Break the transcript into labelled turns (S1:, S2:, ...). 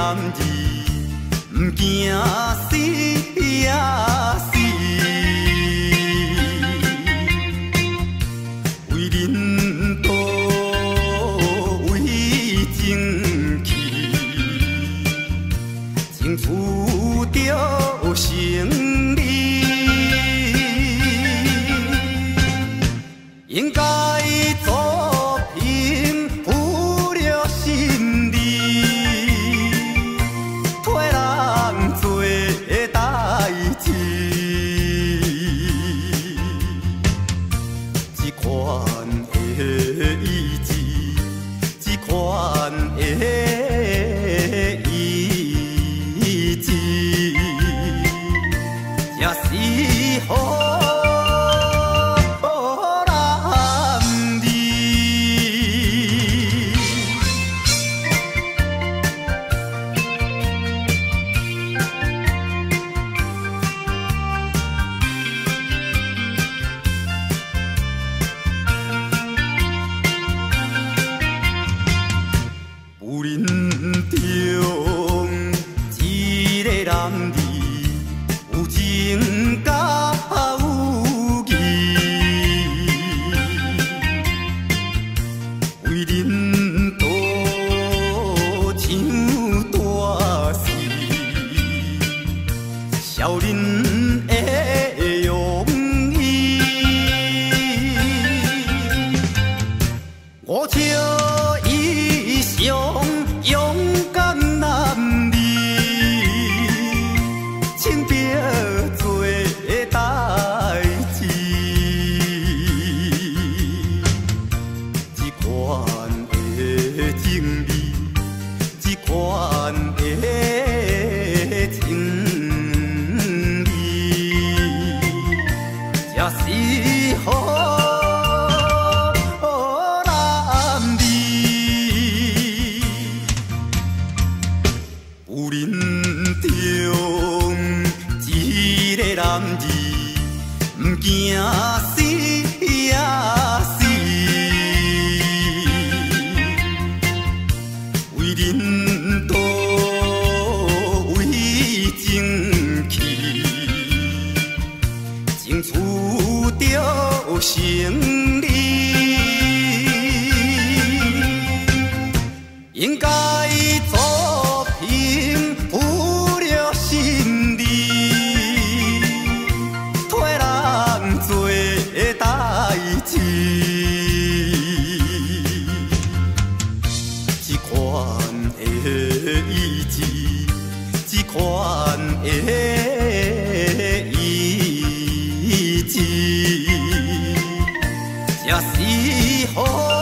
S1: 男儿不惊死也死，为仁多，为正气，争取着胜利，应该。过。有人中一个男子毋惊款的意志，才是好。